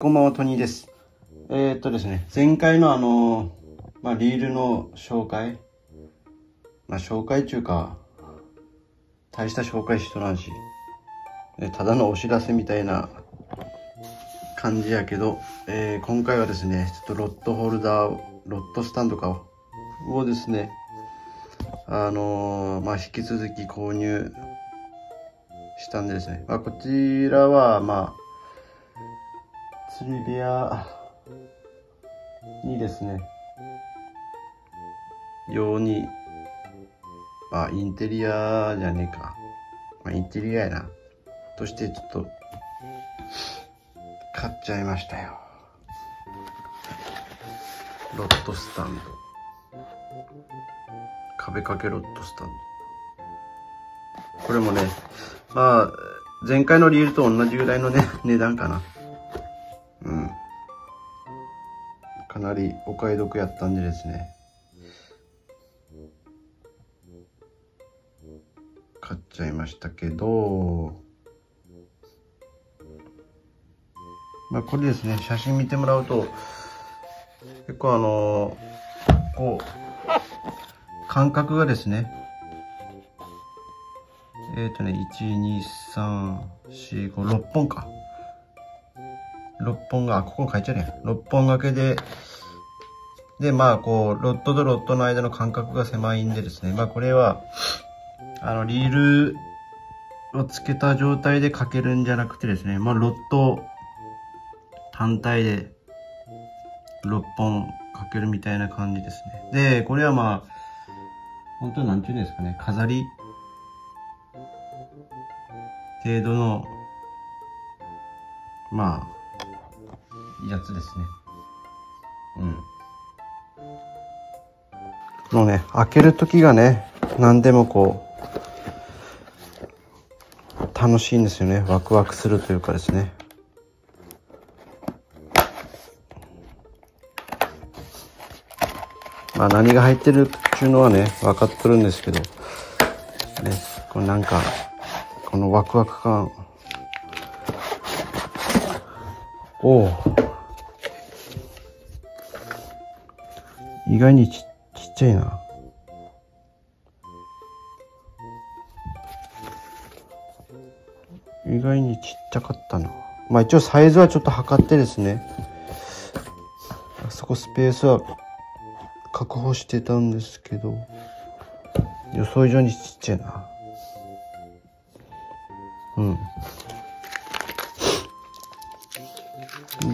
こんばんは、トニーです。えー、っとですね、前回のあの、まあ、リールの紹介。まあ、紹介中か、大した紹介しとらんし、ただのお知らせみたいな感じやけど、えー、今回はですね、ちょっとロットホルダー、ロットスタンドかをですね、あのー、まあ、引き続き購入したんでですね、まあ、こちらは、まあ、釣り部屋にですね、用に、あ、インテリアじゃねえか。まあ、インテリアやな。としてちょっと、買っちゃいましたよ。ロットスタンド。壁掛けロットスタンド。これもね、まあ、前回のリールと同じぐらいのね、値段かな。かなりお買い得やったんでですね。買っちゃいましたけど、まあこれですね、写真見てもらうと、結構あのこう、間隔がですね、えっ、ー、とね、1、2、3、4、5、6本か。6本が、あ、ここ書いてあるやん。6本掛けで、で、まあ、こう、ロットとロットの間の間隔が狭いんでですね。まあ、これは、あの、リールをつけた状態でかけるんじゃなくてですね、まあ、ロット単体で6本かけるみたいな感じですね。で、これはまあ、本当なんていうんですかね、飾り程度の、まあ、やつですね。うん。もうね、開ける時がね、何でもこう、楽しいんですよね。ワクワクするというかですね。まあ何が入ってるっていうのはね、分かっとるんですけど、ね、これなんか、このワクワク感、おお。意外にちちっちゃいな。意外にちっちゃかったな。まあ一応サイズはちょっと測ってですね。あそこスペースは確保してたんですけど、予想以上にちっちゃいな。うん。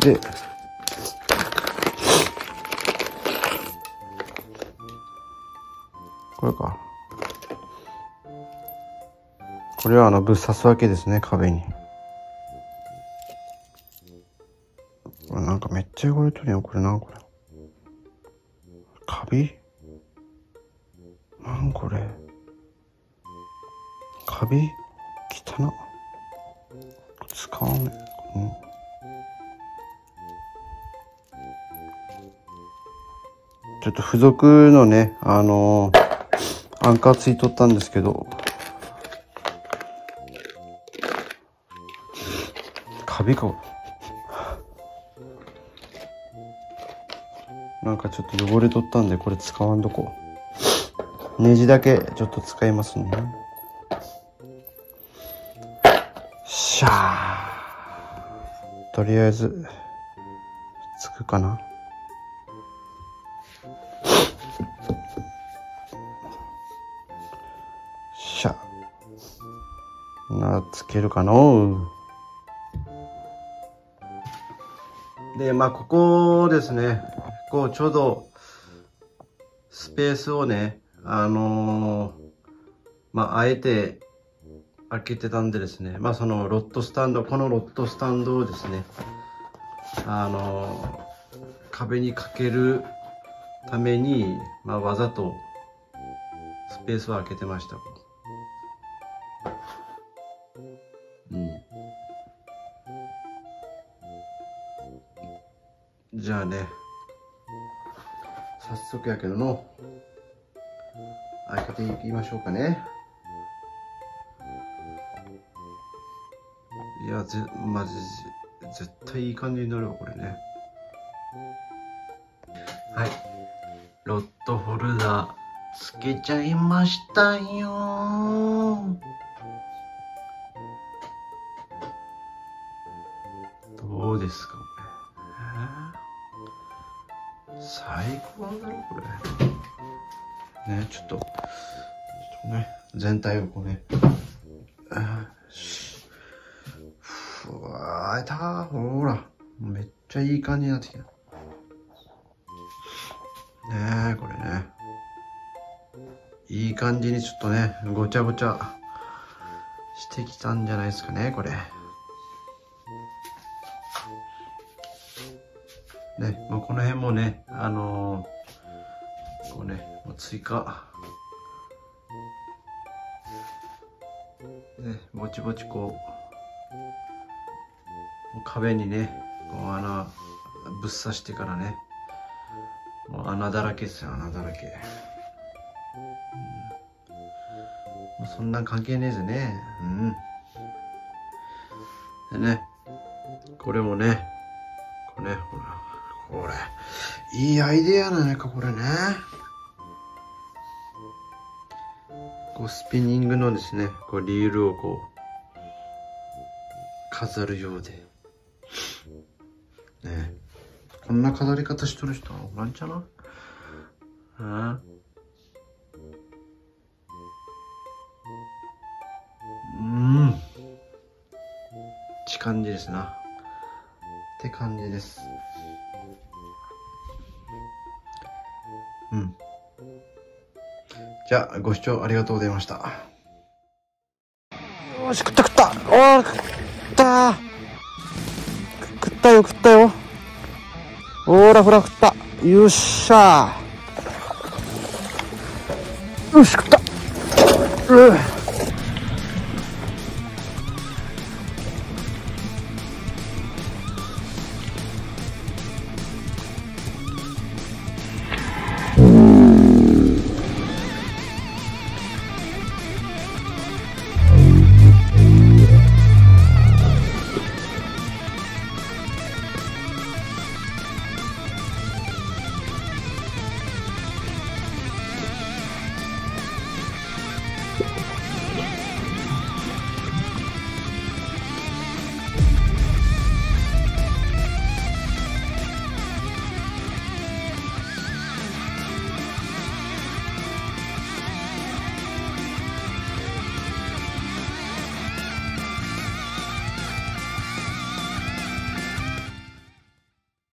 で、これか。これはあの、ぶっ刺すわけですね、壁に。これなんかめっちゃ汚れとるやん、これな、これ。カビ？なんこれ？カビ？汚な。使わねえ。うんちょっと付属のね、あのー、アンカーついとったんですけど、カビか。なんかちょっと汚れとったんで、これ使わんとこ。ネジだけちょっと使いますね。しゃー。とりあえず、つくかな。つけるかの？で、まあ、ここですね。こう、ちょうど、スペースをね、あのー、まあ、あえて、開けてたんでですね。まあ、その、ロットスタンド、このロットスタンドをですね、あのー、壁にかけるために、まあ、わざと、スペースを開けてました。じゃあね、早速やけどの、開けていきましょうかね。いや、ぜ、まじ、絶対いい感じになるわこれね。はい。ロットホルダーつけちゃいましたよ最高だろこれ。ねちょっとちょっとね全体をこうね。ふわーいたほらめっちゃいい感じになってきた。ねえこれね。いい感じにちょっとねごちゃごちゃしてきたんじゃないですかねこれ。ねもうこの辺もねあのー、こうねもう追加。ねぼちぼちこう壁にねこう穴ぶっ刺してからねもう穴だらけですよ穴だらけ、うん、もうそんなん関係ねえぜね。うん。でねこれもねこれねほらこれ。いいアイデアなのかこれね。こうスピニングのですねこうリールをこう飾るようで。ね。こんな飾り方しとる人はおらんちゃな？あ？うん。ち感じですな。って感じです。うん。じゃあ、ご視聴ありがとうございました。よし、食った食った。おー、食った。食ったよ食ったよ。ほらほら食った。よっしゃよし食った。う